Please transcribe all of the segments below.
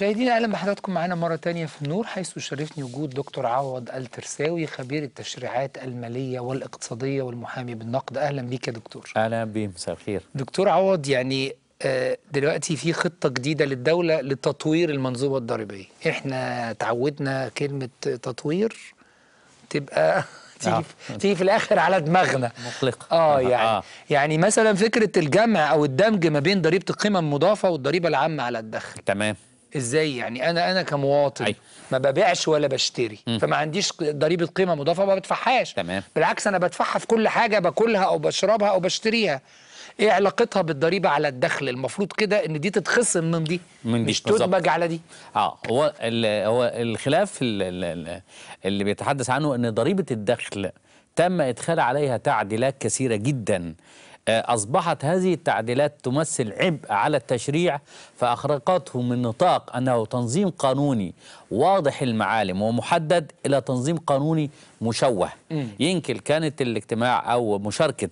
مشاهدينا أهلا بحضراتكم معانا مرة تانية في النور حيث يشرفني وجود دكتور عوض الترساوي خبير التشريعات المالية والاقتصادية والمحامي بالنقد أهلا بيك يا دكتور أهلا بيه مساء الخير دكتور عوض يعني آه، دلوقتي في خطة جديدة للدولة لتطوير المنظومة الضريبية إحنا تعودنا كلمة تطوير تبقى تيجي آه. تيجي في الآخر على دماغنا مقلقة. آه آه. يعني آه. يعني مثلا فكرة الجمع أو الدمج ما بين ضريبة القيمة المضافة والضريبة العامة على الدخل تمام إزاي يعني؟ أنا أنا كمواطن أيوة. ما ببيعش ولا بشتري. فما عنديش ضريبة قيمة مضافة ما بدفعهاش. تمام. بالعكس أنا بدفعها في كل حاجة باكلها أو بشربها أو بشتريها. إيه علاقتها بالضريبة على الدخل؟ المفروض كده إن دي تتخصم من دي من دي، مش. تدمج على دي. آه هو هو الخلاف ال- ال- ال- اللي بيتحدث عنه إن ضريبة الدخل تم إدخال عليها تعديلات كثيرة جدا. آه، أصبحت هذه التعديلات تمثل عبء على التشريع فاخرجته من نطاق أنه تنظيم قانوني واضح المعالم ومحدد إلى تنظيم قانوني مشوه. يمكن كانت الاجتماع أو مشاركة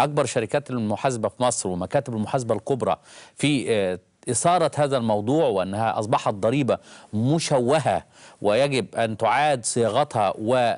أكبر شركات المحاسبة في مصر ومكاتب المحاسبة الكبرى في آه، إثارة هذا الموضوع وأنها أصبحت ضريبة مشوهة ويجب أن تعاد صياغتها و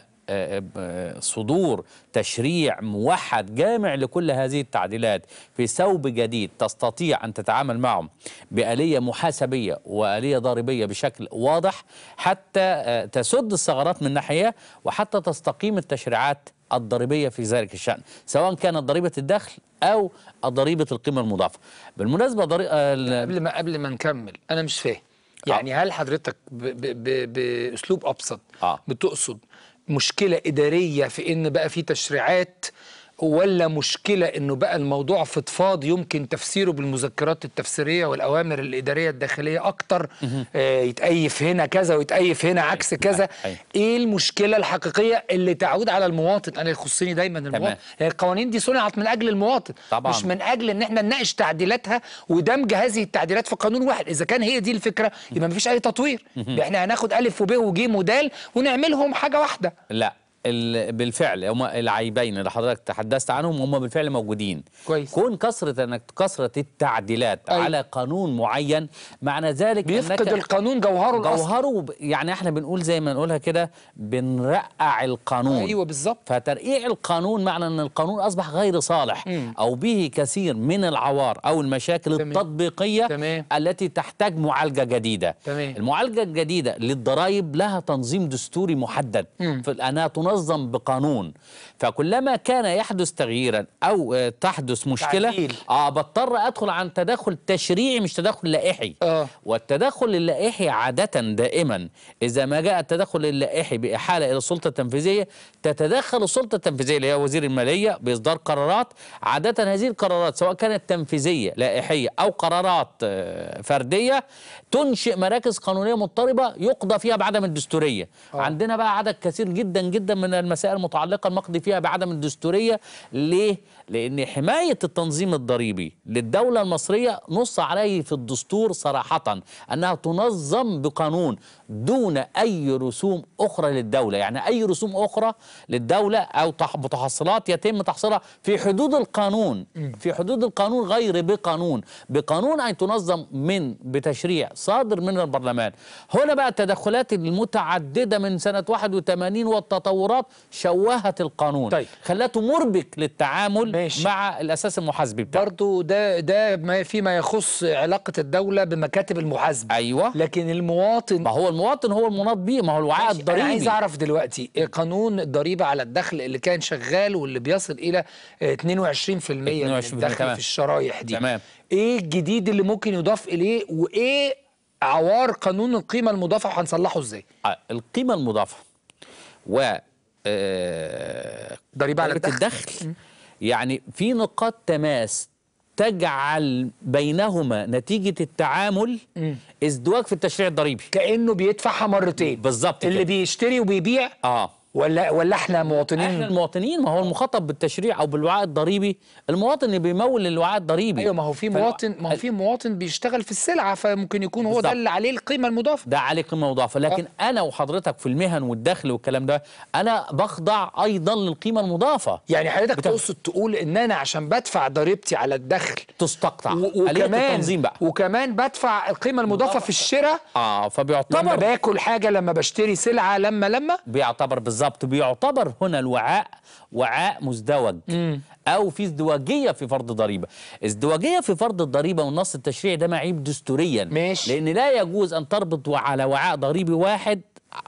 صدور تشريع موحد جامع لكل هذه التعديلات في ثوب جديد تستطيع أن تتعامل معهم بآلية محاسبية وآلية ضريبية بشكل واضح حتى آه، تسد الثغرات من ناحية وحتى تستقيم التشريعات الضريبية في ذلك الشأن سواء كانت ضريبة الدخل أو ضريبة القيمة المضافة. بالمناسبة ضري... آه، ال- قبل ما قبل ما نكمل أنا مش فاهم. يعني هل حضرتك بأسلوب أبسط آه. بتقصد مشكلة إدارية في إن بقى في تشريعات ولا مشكلة إنه بقى الموضوع فضفاض يمكن تفسيره بالمذكرات التفسيرية والأوامر الإدارية الداخلية أكتر آه يتأيف هنا كذا ويتأيف هنا عكس كذا. أيوة. إيه المشكلة الحقيقية اللي تعود على المواطن؟ أنا يخصني دايما المواطن. هي القوانين دي صنعت من أجل المواطن طبعاً. مش من أجل إن إحنا نناقش تعديلاتها ودمج هذه التعديلات في قانون واحد. إذا كان هي دي الفكرة يبقى مفيش أي تطوير. إحنا هناخد ألف وب وج ودال ونعملهم حاجة واحدة. لا. بالفعل هم العيبين اللي حضرتك تحدثت عنهم هم بالفعل موجودين كويس. كون كثرة إنك كثرة التعديلات أيوة. على قانون معين معنى ذلك بيفقد أنك القانون جوهره جوهره ب- يعني إحنا بنقول زي ما نقولها كده بنرقع القانون أيوه بالظبط فترقيع القانون معنى إن القانون أصبح غير صالح مم. أو به كثير من العوار أو المشاكل تمام. التطبيقية تمام. التي تحتاج معالجة جديدة تمام. المعالجة الجديدة للضرائب لها تنظيم دستوري محدد مم. في انها تنظم بقانون. فكلما كان يحدث تغييرا أو آه، تحدث مشكلة تعديل. آه بضطر أدخل عن تدخل تشريعي مش تدخل لائحي. آه. والتدخل اللائحي عادة دائما. إذا ما جاء التدخل اللائحي بإحالة إلى السلطة التنفيذية تتدخل السلطة التنفيذية اللي هي وزير المالية بإصدار قرارات. عادة هذه القرارات سواء كانت تنفيذية لائحية أو قرارات آه، فردية تنشئ مراكز قانونية مضطربة يقضى فيها بعدم الدستورية. آه. عندنا بقى عدد كثير جدا جدا من المسائل المتعلقة المقضي فيها بعدم الدستورية ليه؟ لأن حماية التنظيم الضريبي للدولة المصرية نص عليه في الدستور صراحة أنها تنظم بقانون دون أي رسوم أخرى للدولة. يعني أي رسوم أخرى للدولة أو تح- متحصلات يتم تحصيلها في حدود القانون في حدود القانون غير بقانون. بقانون أن تنظم من بتشريع صادر من البرلمان. هنا بقى التدخلات المتعددة من سنة 81 والتطورات شوهت القانون. طيب. خلته مربك للتعامل ماشي. مع الأساس المحاسبي بتاعه برضو ده ده ما فيما يخص علاقة الدولة بمكاتب المحاسبه أيوه. لكن المواطن ما هو المواطن هو المناط بيه ما هو الوعاء الضريبي أنا عايز أعرف دلوقتي قانون الضريبة على الدخل اللي كان شغال واللي بيصل إلى آه، 22% من 22% الدخل تمام. في الشرايح دي. تمام. إيه الجديد اللي ممكن يضاف إليه؟ وإيه عوار قانون القيمة المضافة وهنصلحه إزاي؟ آه، القيمة المضافة و آه، ضريبة على الدخل. الدخل يعني في نقاط تماس تجعل بينهما نتيجة التعامل ازدواج في التشريع الضريبي. كأنه بيدفعها مرتين. بالظبط اللي كده. بيشتري وبيبيع آه. ولا ولا إحنا إحنا مواطنين المواطنين ما هو المخاطب بالتشريع أو بالوعاء الضريبي. المواطن اللي بيمول الوعاء الضريبي. أيوه ما هو في مواطن ما هو في مواطن بيشتغل في السلعة فممكن يكون هو ده. اللي عليه القيمة المضافة. ده عليه قيمة مضافة. لكن أنا وحضرتك في المهن والدخل والكلام ده أنا بخضع أيضا للقيمة المضافة. يعني حضرتك بتاع- تقصد تقول إن أنا عشان بدفع ضريبتي على الدخل تستقطع. و- وكمان التنظيم بقى؟ وكمان بدفع القيمة المضافة في الشراء؟ آه لما فبيعتبر باكل حاجة لما بشتري سلعة لما لما؟ بيعتبر بالظبط بيعتبر هنا الوعاء وعاء مزدوج أو في ازدواجية في فرض ضريبة. ازدواجية في فرض الضريبة والنص التشريعي ده معيب دستوريا. ماشي. لأن لا يجوز أن تربط على وعاء ضريبي واحد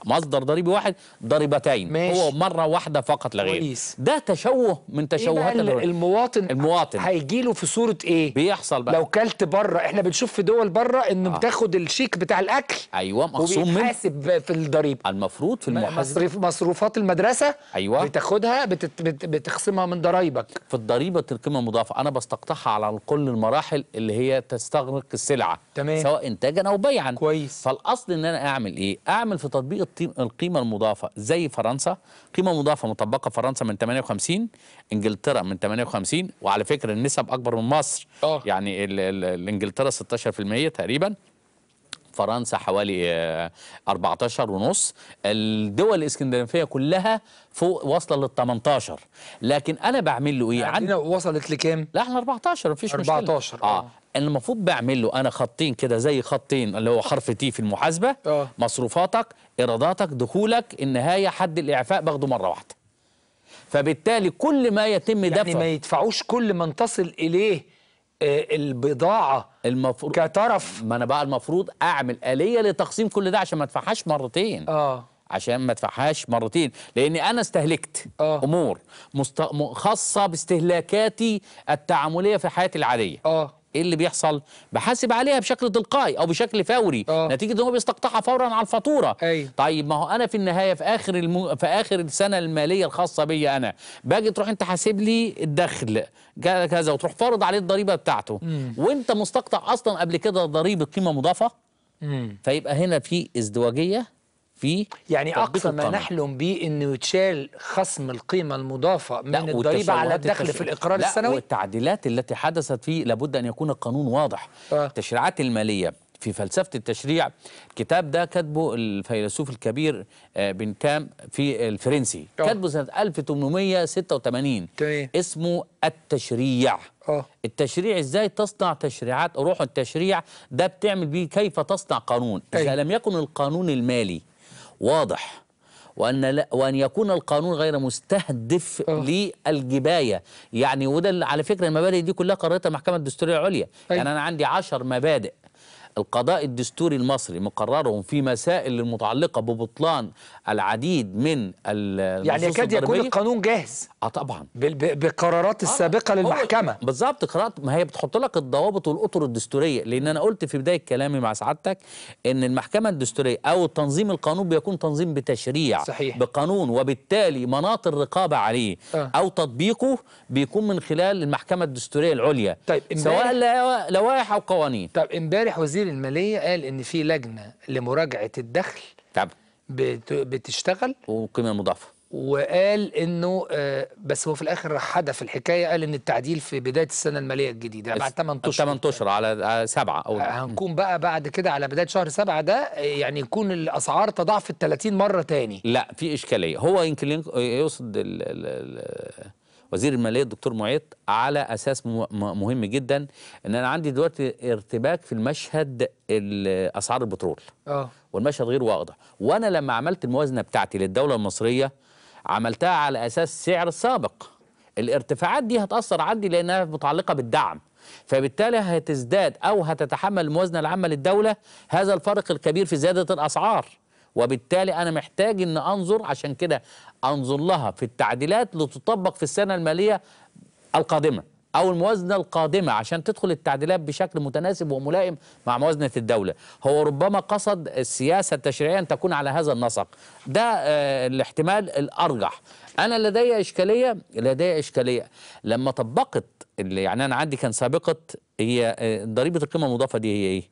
مصدر ضريبي واحد ضريبتين ماشي. هو مرة واحدة فقط لا غير. ده تشوه من بقى تشوهات ال- الضريبة. المواطن المواطن. هيجي له في صورة إيه بيحصل بقى لو كلت بره إحنا بنشوف في دول بره إنه بتاخد الشيك بتاع الأكل أيوه مخصوم منه وبيتحاسب في الضريبة المفروض في مصروف مصروفات المدرسة أيوة. بتاخدها بتت بت بتخصمها من ضرايبك في الضريبة القيمه المضافه أنا بستقطعها على كل المراحل اللي هي تستغرق السلعة تمام. سواء انتاجا أو بيعا كويس. فالأصل إن أنا أعمل إيه أعمل في تطبيق الطي- القيمة المضافة زي فرنسا قيمة مضافة مطبقة فرنسا من 58 إنجلترا من 58 وعلى فكرة النسب أكبر من مصر. آه. يعني ال- ال- الإنجلترا 16% تقريبا. فرنسا حوالي آه، 14 ونص. الدول الإسكندنافية كلها فوق واصلة لل 18 لكن أنا بعمل له إيه؟ عندنا وصلت لكام؟ لا إحنا 14 مفيش مشكلة. 14 آه. آه. المفروض بعمل له أنا خطين كده زي خطين اللي هو حرف تي في المحاسبة آه. مصروفاتك إيراداتك دخولك النهاية حد الإعفاء باخده مرة واحدة فبالتالي كل ما يتم يعني دفع ما يدفعوش كل من تصل إليه آه، البضاعة المفروض كطرف ما أنا بقى المفروض أعمل آلية لتقسيم كل ده عشان ما أدفعهاش مرتين آه عشان ما أدفعهاش مرتين لأني أنا استهلكت آه. أمور مست... خاصه باستهلاكاتي التعاملية في حياتي العادية آه إيه اللي بيحصل بحاسب عليها بشكل تلقائي أو بشكل فوري آه. نتيجة إن هو بيستقطعها فورا على الفاتورة أيوة. طيب ما هو أنا في النهاية في آخر الم... في آخر السنة المالية الخاصة بي أنا باجي تروح أنت حاسب لي الدخل كذا كذا وتروح فارض عليه الضريبة بتاعته وأنت مستقطع أصلا قبل كده ضريبة قيمة مضافة مم. فيبقى هنا في ازدواجية في يعني أقصى ما. نحلم به إنه يتشال خصم القيمة المضافة من الضريبة على الدخل التش- في الإقرار لا السنوي والتعديلات التي حدثت فيه لابد أن يكون القانون واضح آه. التشريعات المالية في فلسفة التشريع الكتاب ده كاتبه الفيلسوف الكبير آه، بنتام في الفرنسي آه. كاتبه سنة 1886 تمام. اسمه التشريع آه التشريع إزاي تصنع تشريعات روح التشريع ده بتعمل بيه كيف تصنع قانون إذا أيوة. لم يكن القانون المالي واضح وأن لا وأن يكون القانون غير مستهدف آه. للجباية يعني وده على فكرة المبادئ دي كلها قررتها المحكمه الدستورية العليا أيوة. يعني أنا عندي عشر مبادئ القضاء الدستوري المصري مقررهم في مسائل المتعلقة ببطلان العديد من يعني النصوص يكاد يكون. القانون جاهز آه طبعا بالقرارات السابقة هو- للمحكمة بالظبط قراءات ما هي بتحط لك الضوابط والأطر الدستورية لأن أنا قلت في بداية كلامي مع سعادتك إن المحكمة الدستورية أو تنظيم القانون بيكون تنظيم بتشريع صحيح. بقانون وبالتالي مناط الرقابة عليه آه. أو تطبيقه بيكون من خلال المحكمة الدستورية العليا طيب، سواء لوائح أو قوانين طب امبارح وزير المالية قال إن في لجنة لمراجعة الدخل طب. بت- بتشتغل. والقيمه المضافه وقال إنه آه، بس هو في الآخر راح حدف الحكاية قال إن التعديل في بداية السنة المالية الجديدة بعد 8 أشهر. 8 أشهر على 7 أو هنكون بقى بعد كده على بداية شهر سبعة ده آه، يعني يكون الأسعار تضاعفت 30 مرة تاني. لا في إشكالية. هو يمكن يقصد ال ال ال وزير المالية الدكتور معيط على أساس مهم جدا إن أنا عندي دلوقتي ارتباك في المشهد ال- اسعار البترول. آه. والمشهد غير واضح. وأنا لما عملت الموازنة بتاعتي للدولة المصرية عملتها على أساس سعر السابق الارتفاعات دي هتأثر عندي لأنها متعلقة بالدعم. فبالتالي هتزداد أو هتتحمل الموازنة العامة للدولة هذا الفرق الكبير في زيادة الأسعار. وبالتالي أنا محتاج إن أنظر عشان كده أنظر لها في التعديلات لتطبق في السنة المالية القادمة أو الموازنة القادمة عشان تدخل التعديلات بشكل متناسب وملائم مع موازنة الدولة. هو ربما قصد السياسة التشريعيه ان تكون على هذا النسق. ده آه الاحتمال الأرجح. أنا لدي إشكالية لدي إشكالية. لما طبقت اللي يعني أنا عندي كان سابقة هي آه، ضريبة القيمة المضافة دي هي إيه؟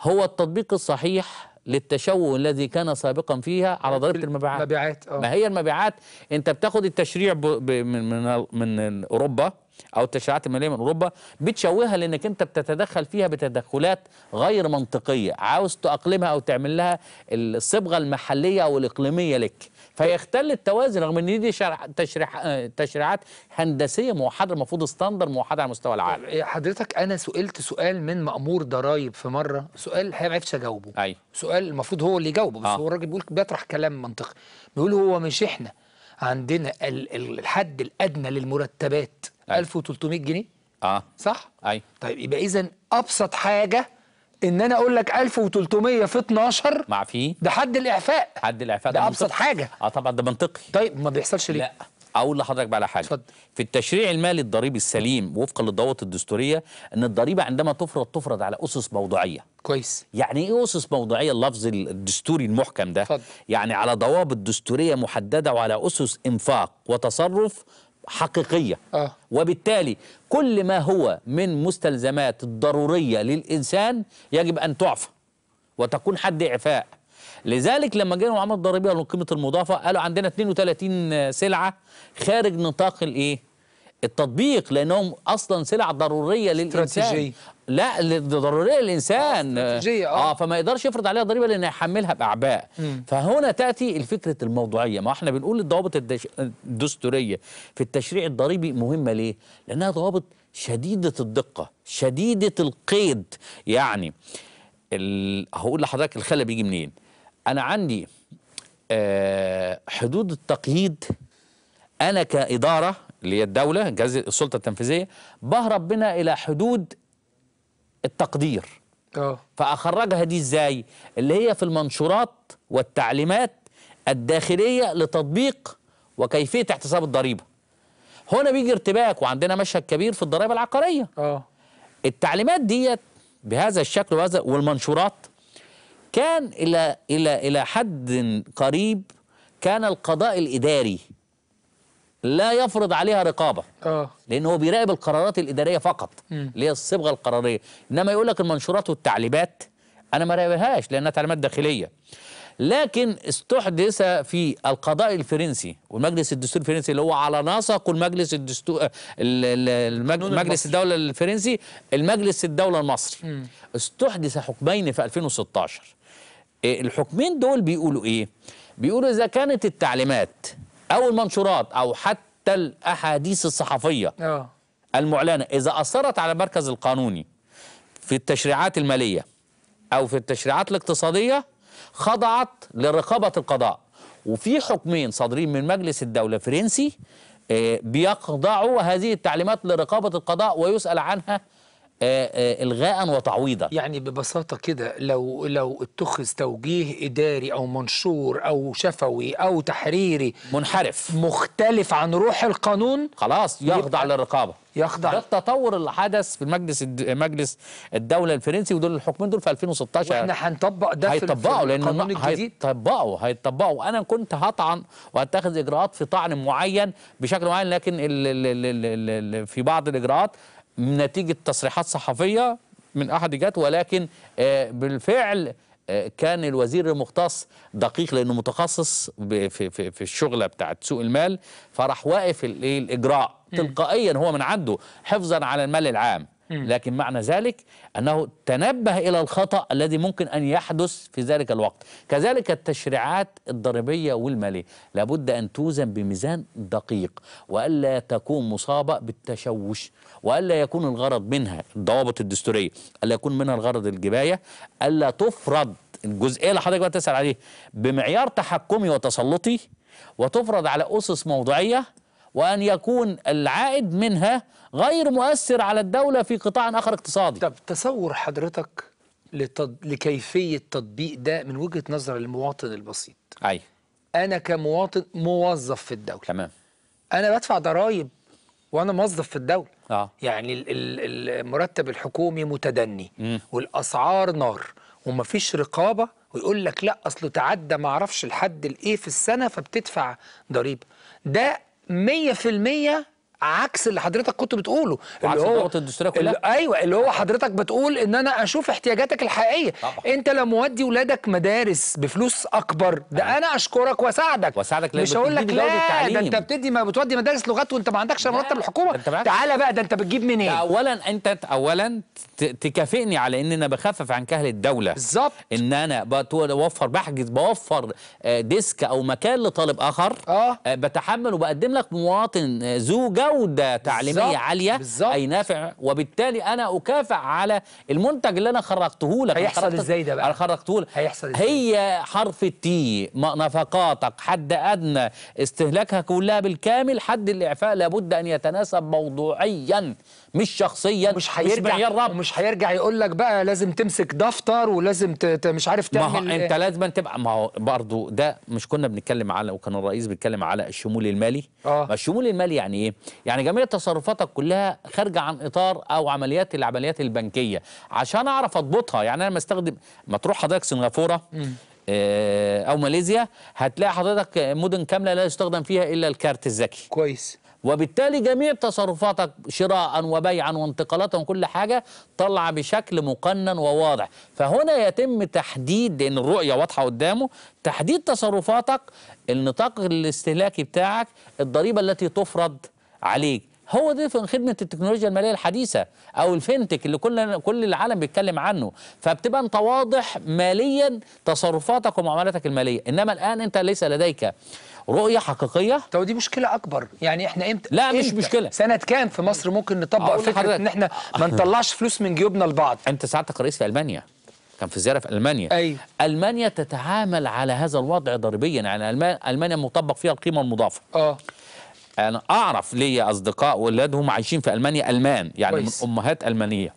هو التطبيق الصحيح للتشوه الذي كان سابقا فيها على ضريبة المبيعات. مبيعات آه. ما هي المبيعات؟ أنت بتاخد التشريع ب... ب... من من من أوروبا أو التشريعات المالية من أوروبا بتشوهها لأنك أنت بتتدخل فيها بتدخلات غير منطقية. عاوز تأقلمها أو تعمل لها الصبغة المحلية أو الإقليمية لك. فيختل التوازن رغم إن دي تشريح تشريعات هندسية موحدة المفروض ستاندر موحدة على مستوى العالم. إيه حضرتك أنا سئلت سؤال من مأمور ضرايب في مرة سؤال الحقيقة ما عرفتش أجاوبه. أيوه سؤال المفروض هو اللي يجاوبه بس آه. هو الراجل بيقول بيطرح كلام منطقي. بيقول هو مش إحنا. عندنا ال- ال- الحد الأدنى للمرتبات أيوة. 1300 جنيه؟ آه. صح؟ أيوه طيب يبقى اذا أبسط حاجة إن أنا أقول لك 1300 في 12 مع فيه ده حد الإعفاء. حد الإعفاء. ده أبسط منطقي. حاجة. آه طبعا ده منطقي. طيب ما بيحصلش ليه؟ لا أقول لحضرتك بقى على حاجة. اتفضل. في التشريع المالي الضريبي السليم وفقا للضوابط الدستورية إن الضريبة عندما تفرض تفرض على أسس موضوعيه كويس. يعني إيه أسس موضوعيه اللفظ الدستوري المحكم ده. اتفضل. يعني على ضوابط دستورية محددة وعلى أسس إنفاق وتصرف حقيقية. آه. وبالتالي كل ما هو من مستلزمات الضروريه للإنسان يجب أن تعفى وتكون حد إعفاء. لذلك لما جينا معامله ضريبيه للقيمه المضافة قالوا عندنا 32 سلعة خارج نطاق الإيه؟ التطبيق لأنهم أصلا سلع ضرورية للإنسان. لا ضرورية للإنسان. آه، آه. آه فما يقدرش يفرض عليها ضريبة لأن هيحملها بأعباء. فهنا تأتي الفكرة الموضوعية. ما إحنا بنقول الضوابط الدستورية في التشريع الضريبي مهمة ليه؟ لأنها ضوابط شديدة الدقة شديدة القيد. يعني ال... هقول لحضرتك الخلل بيجي منين. أنا عندي آه حدود التقييد. أنا كإدارة اللي هي الدولة جهاز السلطة التنفيذية بهرب بنا إلى حدود التقدير. آه. فأخرجها دي إزاي؟ اللي هي في المنشورات والتعليمات الداخلية لتطبيق وكيفية احتساب الضريبة. هنا بيجي ارتباك وعندنا مشهد كبير في الضرائب العقارية. آه. التعليمات ديت بهذا الشكل وهذا والمنشورات كان إلى إلى إلى حد قريب كان القضاء الإداري. لا يفرض عليها رقابة. آه. لأن هو بيراقب القرارات الإدارية فقط. اللي هي الصبغة القرارية. إنما يقول لك المنشورات والتعليمات أنا ما راقبهاش لأنها تعليمات داخلية. لكن استحدث في القضاء الفرنسي والمجلس الدستوري الفرنسي اللي هو على نسق المجلس الدستور المجلس المصري. الدولة الفرنسي المجلس الدولة المصري. استحدث حكمين في 2016 إيه الحكمين دول بيقولوا إيه؟ بيقولوا إذا كانت التعليمات أو المنشورات أو حتى الأحاديث الصحفية. آه. المعلنة إذا أثرت على المركز القانوني في التشريعات المالية أو في التشريعات الاقتصادية خضعت لرقابة القضاء. وفي حكمين صادرين من مجلس الدولة الفرنسي آه، بيخضعوا هذه التعليمات لرقابة القضاء ويسأل عنها الغاء وتعويضا. يعني ببساطة كده لو لو اتخذ توجيه إداري أو منشور أو شفوي أو تحريري منحرف. مختلف عن روح القانون خلاص يخضع للرقابة. يخضع. ده التطور اللي حدث في المجلس الد... مجلس الدولة الفرنسي ودول الحكمين دول في 2016 وإحنا هنطبق ده في هيطبقوا لأن القانون الجديد. هيطبقوا هيطبقوا. أنا كنت هطعن وأتخذ إجراءات في طعن معين بشكل معين لكن ال ال ال ال ال في بعض الإجراءات نتيجة تصريحات صحفية من أحد جات ولكن آه، بالفعل آه، كان الوزير المختص دقيق لأنه متخصص في في في الشغله بتاعت سوق المال فراح واقف إيه الإجراء تلقائيا هو من عنده حفظا على المال العام. لكن معنى ذلك أنه تنبه إلى الخطأ الذي ممكن أن يحدث في ذلك الوقت. كذلك التشريعات الضريبية والمالية. لابد أن توزن بميزان دقيق وألا تكون مصابة بالتشوش وألا يكون الغرض منها الضوابط الدستورية ألا يكون منها الغرض الجباية ألا تفرض الجزئيه اللي حضرتك بقى تسال عليه؟ بمعيار تحكمي وتسلطي وتفرض على أسس موضوعيه وأن يكون العائد منها غير مؤثر على الدولة في قطاع آخر اقتصادي. طب تصور حضرتك لتد... لكيفية تطبيق ده من وجهة نظر المواطن البسيط. أي. أنا كمواطن موظف في الدولة. تمام. أنا بدفع ضرائب وأنا موظف في الدولة. آه. يعني ال- ال- المرتب الحكومي متدني. مم. والأسعار نار. ومفيش رقابة ويقول لك لا أصله تعدى ما أعرفش الحد الإيه في السنة فبتدفع ضريبة. ده 100% عكس اللي حضرتك كنت بتقوله وعكس الضوابط الدستورية كلها. اللي أيوه اللي هو حضرتك بتقول إن أنا أشوف احتياجاتك الحقيقية طبعا. أنت لما مودي ولادك مدارس بفلوس أكبر ده أنا أشكرك وأساعدك وأساعدك لأن مش هقول لك لا ده. أنت بتدي ما بتودي مدارس لغات وأنت ما عندكش مرتب الحكومة. تعالى بقى ده أنت بتجيب منين اولا أنت اولا تكافئني على ان أنا بخفف عن كاهل الدولة بالظبط. إن أنا بوفر بحجز بوفر آه، desk أو مكان لطالب آخر آه. آه، بتحمل وبقدم لك مواطن آه، ذو جوده تعليمية بالظبط، عالية بالظبط. اي نافع وبالتالي أنا أكافئ على المنتج اللي أنا خرجته لك أنا هيحصل إزاي ده بقى؟ أنا خرجته لك هيحصل إزاي؟ هي حرف التي نفقاتك حد أدنى استهلاكها كلها بالكامل حد الإعفاء لابد أن يتناسب موضوعيا مش شخصيا مش هيرجع مش هيرجع يقول لك بقى لازم تمسك دفتر ولازم ت... مش عارف ما هو تعمل انت لازم تبقى ما هو برضه ده مش كنا بنتكلم على وكان الرئيس بيتكلم على الشمول المالي. آه. ما الشمول المالي يعني إيه؟ يعني جميع تصرفاتك كلها خارجة عن إطار أو عمليات العمليات البنكية. عشان أعرف أضبطها يعني أنا لما استخدم ما تروح حضرتك سنغافورة آه، أو ماليزيا هتلاقي حضرتك مدن كاملة لا يستخدم فيها إلا الكارت الذكي. كويس. وبالتالي جميع تصرفاتك شراء وبيعا وانتقالات وكل حاجة طلع بشكل مقنن وواضح. فهنا يتم تحديد لأن الرؤية واضحة قدامه تحديد تصرفاتك النطاق الاستهلاكي بتاعك الضريبة التي تفرض عليك. هو ده في خدمة التكنولوجيا المالية الحديثة أو الفينتك اللي كل كل العالم بيتكلم عنه. فبتبقى أنت واضح ماليا تصرفاتك ومعاملاتك المالية. إنما الآن أنت ليس لديك. رؤية حقيقية؟ طب دي مشكلة أكبر. يعني إحنا إمتى؟ لا، مش إمتى؟ مشكلة. سنة كام في مصر ممكن نطبق فكرة. إن إحنا ما نطلعش فلوس من جيوبنا لبعض؟ أنت سعادتك رئيس في ألمانيا. كان في زيارة في ألمانيا. أيوة. ألمانيا تتعامل على هذا الوضع ضريبيا. يعني ألمانيا مطبق فيها القيمة المضافة. آه. أنا أعرف ليا أصدقاء ولادهم عايشين في ألمانيا ألمان. يعني كويس. من أمهات ألمانية.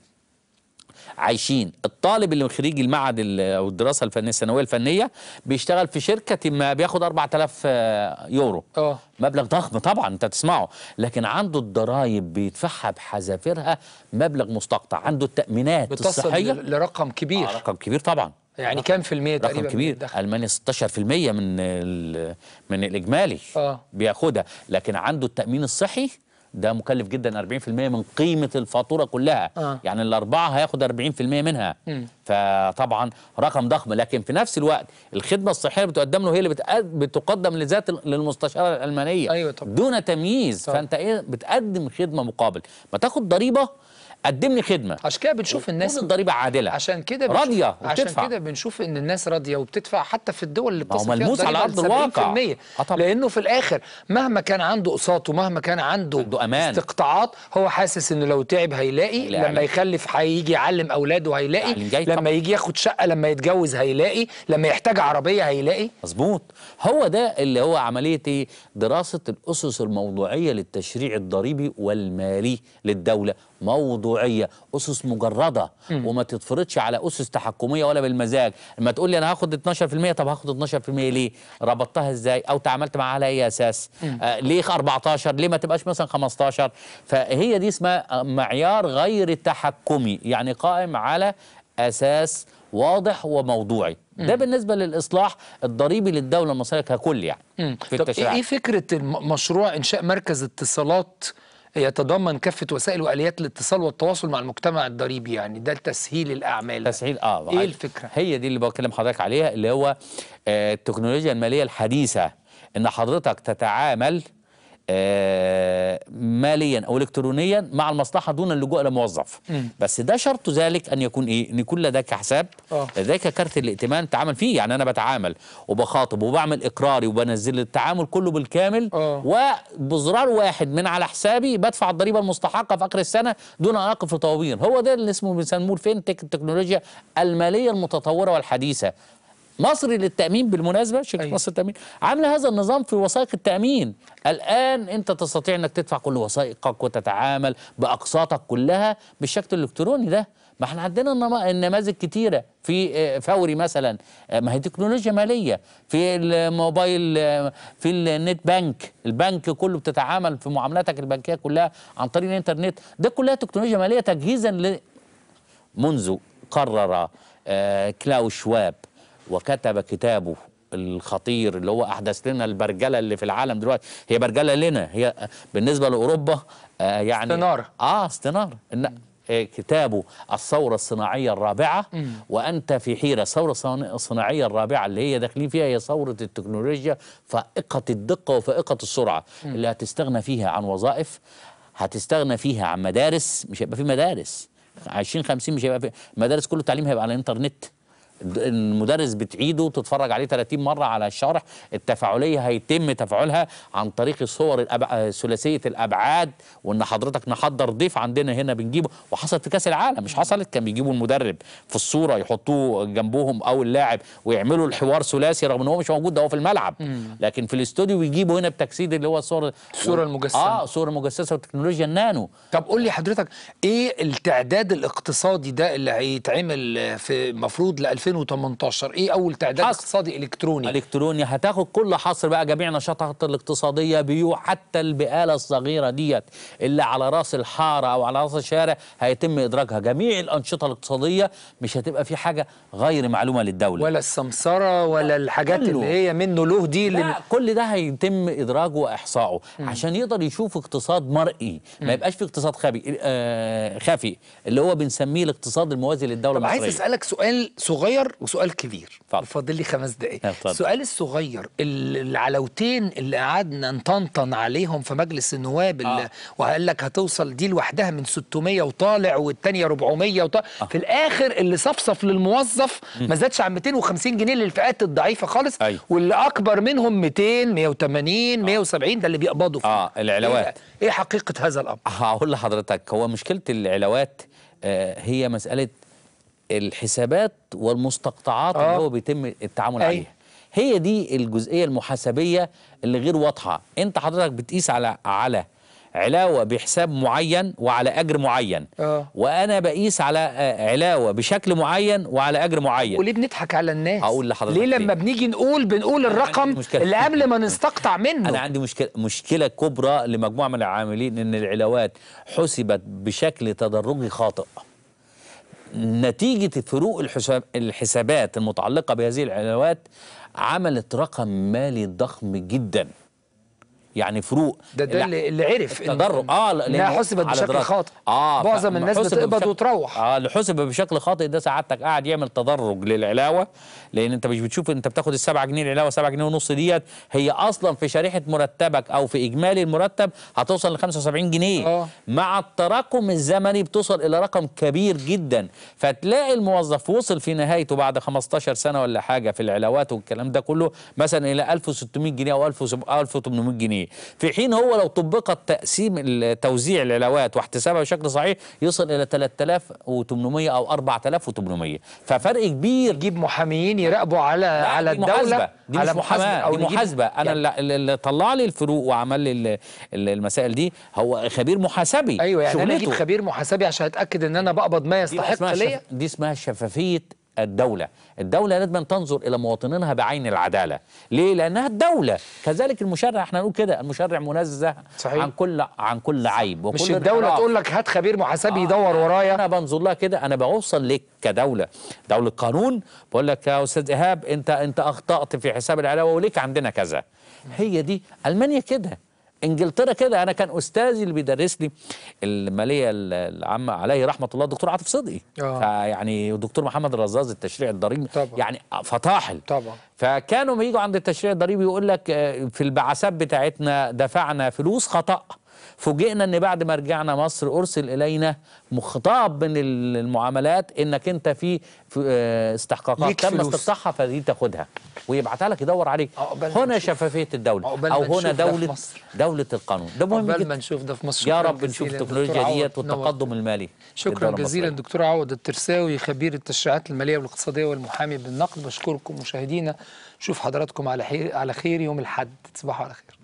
عايشين. الطالب اللي خريج المعهد ال- أو الدراسة الفنية الثانوية الفنية بيشتغل في شركة ما بياخد 4000 آه، يورو. آه. مبلغ ضخم طبعا أنت تسمعه. لكن عنده الضرايب بيدفعها بحذافيرها مبلغ مستقطع. عنده التأمينات الصحية. لرقم كبير. آه رقم كبير طبعا. يعني كام في المية تقريبا رقم كبير؟ ألمانيا 16% من من الإجمالي آه. بياخدها. لكن عنده التأمين الصحي ده مكلف جدا 40% من قيمة الفاتورة كلها. آه. يعني الأربعة هياخد 40% منها. فطبعا رقم ضخم. لكن في نفس الوقت الخدمة الصحية اللي بتقدم له هي اللي بتقد- بتقدم لذات للمستشارة الألمانية. أيوة طبعا. دون تمييز. طبعا. فأنت إيه؟ بتقدم خدمة مقابل. ما تاخد ضريبة قدم لي خدمة عشان كده بنشوف الناس الضريبة عادلة عشان كده بنشوف- راضية عشان كده بنشوف إن الناس راضية وبتدفع حتى في الدول اللي بتصل فيها ملموس على أرض الواقع. 70%. آه. لأنه في الآخر مهما كان عنده أقساط ومهما كان عنده, عنده أمان. استقطاعات هو حاسس إنه لو تعب هيلاقي هيلاقي. لما يخلف هيجي يعلم أولاده هيلاقي جيد لما طبعا. يجي ياخد شقة لما يتجوز هيلاقي لما يحتاج عربية هيلاقي مظبوط هو ده اللي هو عملية إيه دراسة الأسس الموضوعية للتشريع الضريبي والمالي للدولة موضوعية أسس مجردة. وما تتفرضش على أسس تحكمية ولا بالمزاج. لما تقول لي أنا هاخد 12% طب هاخد 12% ليه؟ ربطتها إزاي؟ أو تعاملت معاها على أي أساس؟ آه ليه 14 ليه ما تبقاش مثلا 15 فهي دي اسمها معيار غير تحكمي يعني قائم على أساس واضح وموضوعي. ده بالنسبة للإصلاح الضريبي للدولة المصرية ككل يعني. في طب إيه التشريع إيه فكرة مشروع إنشاء مركز اتصالات يتضمن كافة وسائل وآليات الاتصال والتواصل مع المجتمع الضريبي يعني. ده تسهيل الأعمال. تسهيل آه إيه الفكرة؟ هي دي اللي بكلم حضرتك عليها اللي هو آه، التكنولوجيا المالية الحديثة إن حضرتك تتعامل ماليا أو الكترونيا مع المصلحة دون اللجوء إلى موظف. بس ده شرط ذلك أن يكون إيه؟ إن يكون لديك حساب. آه. لديك كارت الائتمان تعامل فيه. يعني أنا بتعامل وبخاطب وبعمل إقراري وبنزل التعامل كله بالكامل آه. وبزرار واحد من على حسابي بدفع الضريبة المستحقة في آخر السنة دون أن أقف في طوابير هو ده اللي اسمه بيسموه الفينتك التكنولوجيا المالية المتطورة والحديثة. مصر للتأمين بالمناسبة شركة أيوة. مصر للتأمين عاملة هذا النظام في وثائق التأمين. الآن أنت تستطيع أنك تدفع كل وثائقك وتتعامل بأقساطك كلها بالشكل الإلكتروني ده. ما إحنا عندنا النما- النماذج كتيرة. في آه، فوري مثلا آه، ما هي تكنولوجيا مالية. في الموبايل آه، في النت بنك. البنك كله بتتعامل في معاملاتك البنكية كلها عن طريق الإنترنت. ده كلها تكنولوجيا مالية تجهيزا ل منذ قرر كلاوس شواب وكتب كتابه الخطير اللي هو أحدث لنا البرجلة اللي في العالم دلوقتي. هي برجلة لنا. هي بالنسبة لأوروبا آه يعني استنارة. آه استناره إن آه، كتابه الثورة الصناعية الرابعة. وأنت في حيرة. الثورة الصنا- الصناعية الرابعة اللي هي داخلين فيها هي ثورة التكنولوجيا فائقة الدقة وفائقة السرعة اللي هتستغنى فيها عن وظائف هتستغنى فيها عن مدارس. مش هيبقى في مدارس. 20 50 مش هيبقى في مدارس. كله التعليم هيبقى على الإنترنت. المدرس بتعيده وتتفرج عليه 30 مرة على الشرح التفاعلية هيتم تفاعلها عن طريق الصور الأبع... ثلاثية الأبعاد وإن حضرتك نحضر ضيف عندنا هنا بنجيبه. وحصلت في كأس العالم مش حصلت؟ كان بيجيبوا المدرب في الصورة يحطوه جنبهم أو اللاعب ويعملوا الحوار ثلاثي رغم إن هو مش موجود ده هو في الملعب. لكن في الاستوديو يجيبوا هنا بتجسيد اللي هو الصور الصورة المجسمة. آه صورة مجسسة وتكنولوجيا النانو. طب قول لي حضرتك إيه التعداد الاقتصادي ده اللي هيتعمل في المفروض ل 2018 إيه أول تعداد حصر. اقتصادي إلكتروني؟ إلكتروني. هتاخد كل حصر بقى جميع نشاطات الاقتصادية بيو حتى البقالة الصغيرة ديت اللي على رأس الحارة أو على رأس الشارع هيتم إدراجها. جميع الأنشطة الاقتصادية مش هتبقى في حاجة غير معلومة للدولة. ولا السمسرة ولا الحاجات كله. اللي هي منه له دي اللي لا كل ده هيتم إدراجه وإحصائه. عشان يقدر يشوف اقتصاد مرئي. ما يبقاش في اقتصاد خبي آه خفي اللي هو بنسميه الاقتصاد الموازي للدولة طب عايز المصرية. أسألك سؤال صغير وسؤال كبير. فاضل لي خمس دقائق اتفضل. السؤال الصغير ال- العلوتين اللي قعدنا نطنطن عليهم في مجلس النواب اللي آه. وقال لك هتوصل دي لوحدها من 600 وطالع والتانية 400 وطالع في الآخر اللي صفصف للموظف ما زادش عن 250 جنيه للفئات الضعيفة خالص أيوة. واللي أكبر منهم 200 180 170 ده اللي بيقبضوا فيه آه، العلاوات. إيه, إيه حقيقة هذا الأمر هقول لحضرتك هو مشكلة العلاوات آه، هي مسألة الحسابات والمستقطعات آه. اللي هو بيتم التعامل أي. عليها هي دي الجزئية المحاسبية اللي غير واضحة انت حضرتك بتقيس على على علاوة بحساب معين وعلى أجر معين آه. وأنا بقيس على آه، علاوة بشكل معين وعلى أجر معين وليه بنضحك على الناس هقول لحضرتك ليه لما ليه. بنيجي نقول بنقول الرقم. اللي قبل ما نستقطع منه أنا عندي مشكلة مشكلة كبرى لمجموعة من العاملين إن العلاوات حسبت بشكل تدرجي خاطئ نتيجة فروق الحساب الحسابات المتعلقة بهذه العلاوات عملت رقم مالي ضخم جدا. يعني فروق. ده ده اللي, اللي عرف التدرج آه إنها حسبت بشكل. خاطئ. آه معظم الناس بتقبض بشكل- وتروح. آه اللي حسب بشكل خاطئ ده سعادتك قاعد يعمل تدرج للعلاوة لأن أنت مش بتشوف أنت بتاخد السبعة جنيه العلاوة 7 جنيه ونص ديت هي أصلا في شريحة مرتبك أو في إجمالي المرتب هتوصل ل 75 جنيه. آه. مع التراكم الزمني بتوصل إلى رقم كبير جدا. فتلاقي الموظف وصل في نهايته بعد 15 سنة ولا حاجة في العلاوات والكلام ده كله مثلا إلى 1600 جنيه أو 1800 جنيه. في حين هو لو طبقت تقسيم توزيع العلاوات واحتسابها بشكل صحيح يصل إلى 3800 أو 4800 ففرق كبير نجيب محاميين يراقبوا على على دي الدولة محاسبة. دي على مش دي نجيب- محاسبة أنا يعني اللي- طلع لي الفروق وعمل لي ال- ال- المسائل دي هو خبير محاسبي أيوه يعني أنا شغلته. أجيب خبير محاسبي عشان أتأكد إن أنا بقبض ما يستحق ليا. دي اسمها شفافية الدولة. الدولة لازم تنظر إلى مواطنينها بعين العدالة. ليه؟ لأنها الدولة. كذلك المشرع إحنا نقول كده المشرع منزه صحيح. عن كل عن كل عيب. وكل مش انحراف. تقول لك هات خبير محاسبي يدور ورايا. أنا بنظر لها كده. أنا بوصل لك كدولة. دولة قانون. بقول لك يا أستاذ إيهاب أنت أنت أخطأت في حساب العلاوه وليك عندنا كذا. هي دي. ألمانيا كده. انجلترا كده أنا كان استاذي اللي بيدرس لي المالية العامة عليه رحمة الله الدكتور عاطف صدقي آه. فيعني والدكتور محمد الرزاز التشريع الضريبي طبعا. يعني فطاحل طبعا. فكانوا ما يجوا عند التشريع الضريبي يقول لك آه، في البعثات بتاعتنا دفعنا فلوس خطأ فوجئنا إن بعد ما رجعنا مصر أرسل إلينا خطاب من المعاملات إنك أنت في آه، استحقاقات تم. استقطاعها فدي تاخدها ويبعتها لك يدور عليك هنا. شفافية الدولة أو هنا دولة. دولة القانون ده مهم جدا ما نشوف ده في مصر يا رب نشوف التكنولوجيا ديت. والتقدم المالي شكرا جزيلا. دكتور عوض الترساوي خبير التشريعات المالية والاقتصادية والمحامي بالنقد بشكركم مشاهدينا نشوف حضراتكم على خير على خير يوم الأحد تصبحوا على خير